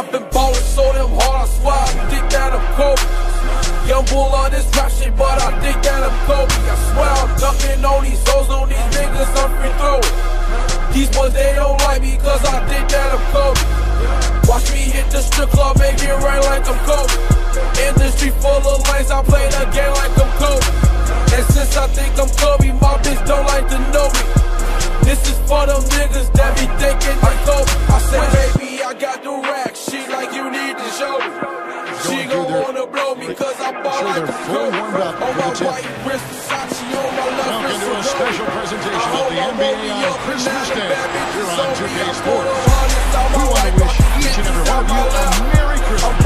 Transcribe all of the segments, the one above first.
I've been ballin' so damn hard, I swear I think that I'm Kobe. Young bull on this rap shit, but I think that I'm Kobe. I swear I'm ducking on these hoes, on these niggas, I'm free throwing. These boys, they don't like me, cause I think that I'm Kobe. Watch me hit the strip club, make it rain like I'm Kobe. Industry full of lanes, I play the game like I'm Kobe. And since I think I'm fully Kobe. warmed up for the tip. white wrist, Versace on Welcome to a special presentation of the NBA on Christmas Day. Here on 2K Sports. We want to wish each and every one of you a Merry Christmas.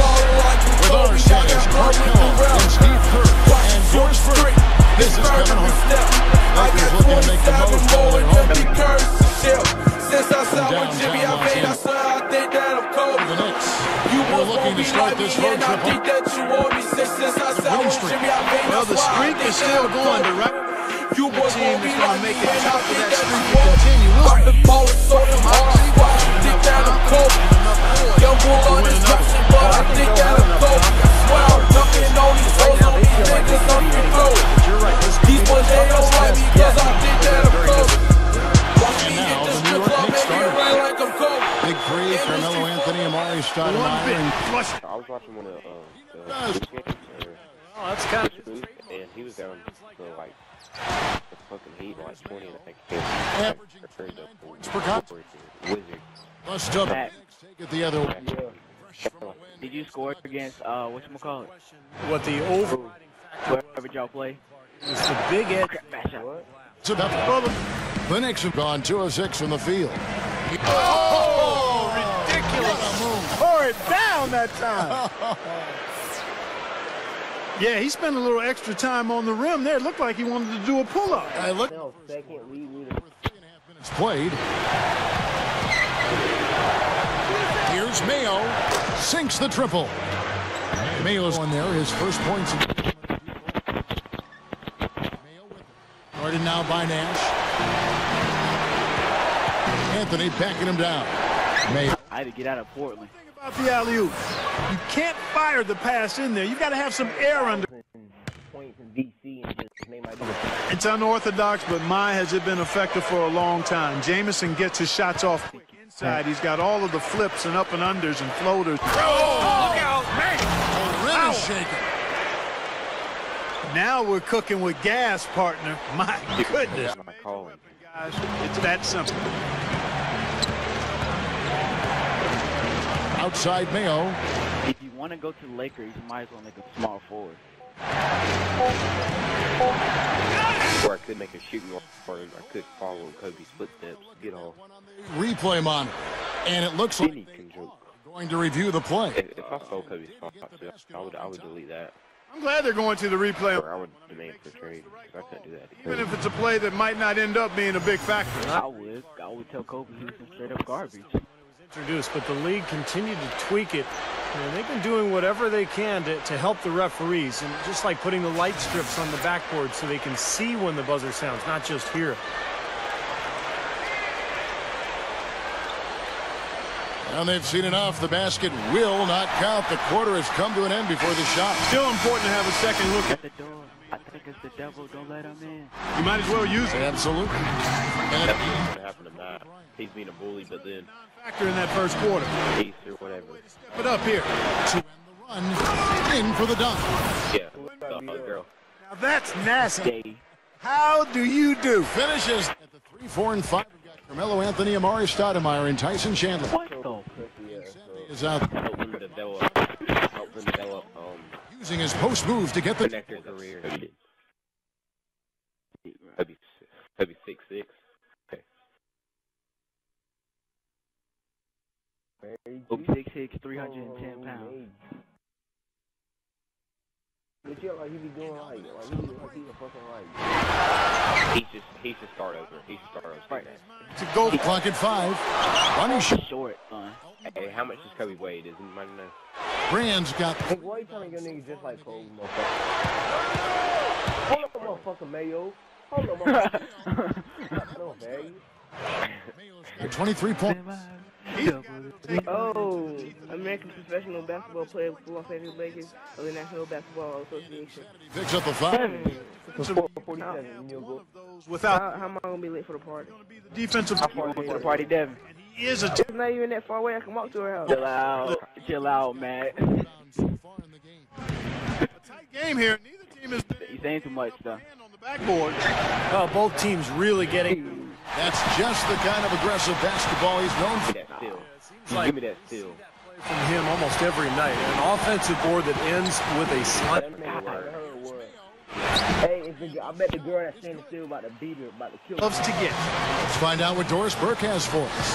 With our stars, Mark Helm and Steve Kerr. And yours truly, this is Kevin Harlan. Lakers looking to make the most of their home Since I saw with Jimmy, to start this road trip think that you want me since, since I saw winning streak. Jimmy, I made, Well, the streak is still going. The right the team is going to make it and I was watching one of uh, the Does. Knicks games, Oh, that's kind or, and he was down to like the fucking Heat, like 20, and I think he Averaging up points per con- Wizards. bust up. Matt. Take it the other way. Did you score against uh whatchamacallit? what the over Wherever y'all play? is the big edge. Crap, match up. It's about the Knicks have gone 2 of 6 from the field. Oh, ridiculous. Tore it down that time. Yeah, he spent a little extra time on the rim there. It looked like he wanted to do a pull-up. I look second lead leader. minutes played. Here's Mayo. Sinks the triple. Mayo's on there. His first points. in- Mayo with it. Guarded now by Nash. Anthony backing him down. Mayo. I had to get out of Portland. About the alley-oop. You can't fire the pass in there. You've got to have some air under. Points in DC and just made my It's unorthodox, but my has it been effective for a long time. Jamison gets his shots off quick inside. He's got all of the flips and up and unders and floaters. Oh, look out, man! The rim is shaking. Now we're cooking with gas, partner. My goodness. my calling. It's that simple. Outside Mayo. If you want to go to the Lakers, you might as well make a small forward. Or I could make a shooting or or I could follow Kobe's footsteps, get off. Replay monitor. And it looks like Then he can joke. they're going to review the play. If, if I saw Kobe's spots, I would, I would delete that. I'm glad they're going to the replay, Or I would demand for trade. 'cause I couldn't do that. even if it's a play that might not end up being a big factor. I would. I would tell Kobe he was straight up garbage. Introduced, but the league continued to tweak it. And they've been doing whatever they can to, to help the referees, and just like putting the light strips on the backboard so they can see when the buzzer sounds, not just hear it. And they've seen enough. The basket will not count. The quarter has come to an end before the shot. Still important to have a second look at At the door. I think it's the devil. Don't let him in. You might as well use it. Absolutely. And That's what's gonna Matt. He's being a bully, but then Factor in that first quarter. peace or whatever. Step it up here. to end the run, in for the dunk. Yeah, the girl. Now that's nasty. Day. How do you do? Finishes at the 3, 4, and 5. We've got Carmelo Anthony, Amar'e Stoudemire, and Tyson Chandler. What the? Is out Help him develop. Help him develop. Um, using his post move to get the connector career. Kobe, Kobe six six. Okay. Kobe 6'6", 310 pounds. But yeah, like he be doing like, like he be like he a fucking like. He should he should start over. He should start over. Right. To go clock at 5. Ronnie Sh- Short, son. Hey, how much does Kobe weigh? Does anybody know? Brand's got Hey, why you trying to get niggas just like Kobe, motherfucker? Hold up, motherfucker, Mayo. Hold up, motherfucker. no, man. At 23 points. Oh, American Professional Basketball Player for Los Angeles Lakers of the National Basketball Association. Picks up the foul. Four forty-seven. You'll go. Those Without How, how am I gonna be late for the party? the defensive, Going to the party, Devin. he is a It's not even that far away. I can walk to her house. Chill out. Chill out, man. tight game here. Neither team is You saying too much, though. Hand backboard. Well, both teams really getting That's just the kind of aggressive basketball he's known for. Give me that steal. like Give me that steal. from him almost every night. An offensive board that ends with a slant. That man like her word. Hey, it's the, I bet the girl that's standing still about to beat her, about to kill her. Loves to get. Let's find out what Doris Burke has for us.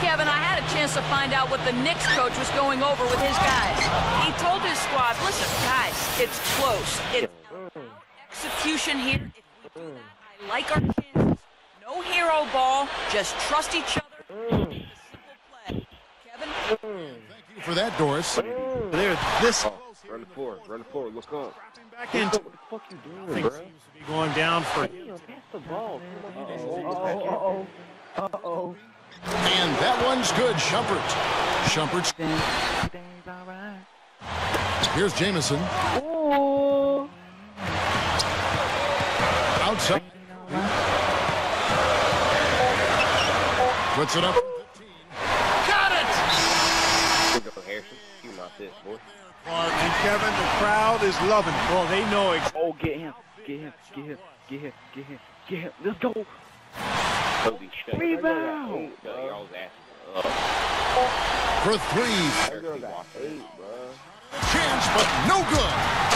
Kevin, I had a chance to find out what the Knicks coach was going over with his guys. He told his squad, listen, guys, it's close. It's mm. Execution here. If we do that, I like our chances. No hero ball, just trust each other. It's a simple play. Kevin? Thank you for that, Doris. They're this Oh, run the floor. Run the floor. Look up. back into What the fuck you doing, Things bro? seems to be going down for Damn, pass the ball. Come Uh-oh, uh oh, uh oh. And that one's good. Shumpert. Shumpert. Here's Jamison. Outside. Puts it up. Good go, Harrison. You not this, boy. and Kevin, the crowd is loving it. well, they know it. Oh, get him. Get him. Get him. Get him. Get him. Get him. Let's go. Kobe, shut Rebound. Yo, y'all's asses up. For three. Harrison, watch it. Eight, bro. Chance, but no good.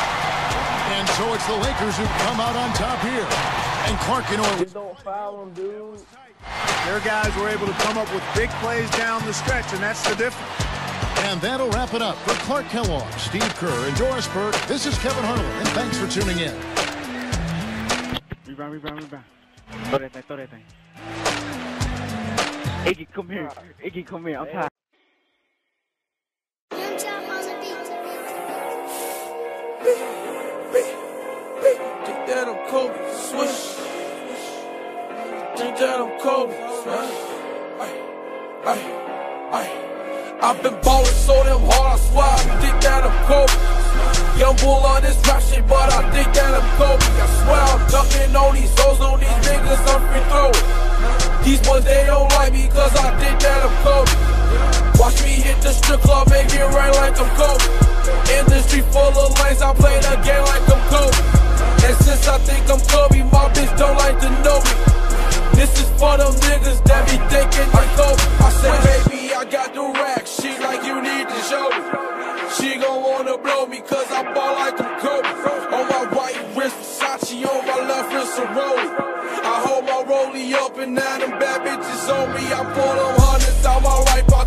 And so it's the Lakers who come out on top here. And Clark and Orr Just don't foul him, dude. Their guys were able to come up with big plays down the stretch, and that's the difference. And that'll wrap it up for Clark Kellogg, Steve Kerr, and Doris Burke. This is Kevin Harlan, and thanks for tuning in. Rebound, rebound, rebound. Throw that thing, throw that thing. Iggy, come here. Iggy, come here. I'm tired. I've been ballin' so damn hard, I swear I think that I'm Kobe. Young bull on this rap shit, but I think that I'm Kobe. I swear I'm dunking on these hoes, on these niggas, I'm free throwing. These boys, they don't like me, cause I think that I'm Kobe. Watch me hit the strip club, make it rain like I'm Kobe. Industry full of lanes, I play the game like I'm Kobe. And since I think I'm Kobe, my bitch don't like to know me. This is for them niggas that be thinking like Kobe. I said, baby, I got the rack. She like, you need to show me. She gon' wanna blow me cause I ball like I'm Kobe. On my right wrist, Versace, on my left wrist, a rollie. I hold my rollie up and now them bad bitches on me. I pull them hundreds out my right pocket,